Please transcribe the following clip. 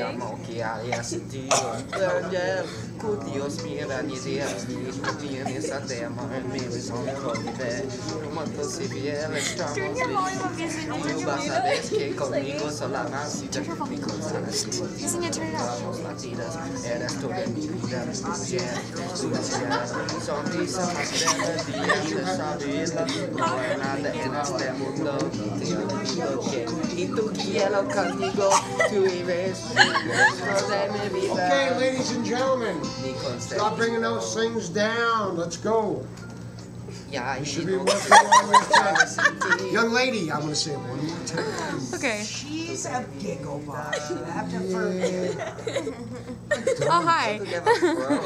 amo che hai sentito per cu Dios mira ni dia ni ni ni sa te amo mi mi sono volve molto si viene estamos vas a ver que conmigo sola nacida mi cosa Vamos latidas, eres tú de mi vida tu Sonrisa más bella día de hay nada este mundo Te que Y tú quiero conmigo Tú vives dentro de mi Okay, ladies and gentlemen, Mi stop bringing those things down. Let's go. Yeah, You should be no working on your para time. Young lady, I'm going to say it one more time. Okay. She's a giggle box. You have to forgive. Oh, hi. Together, bro.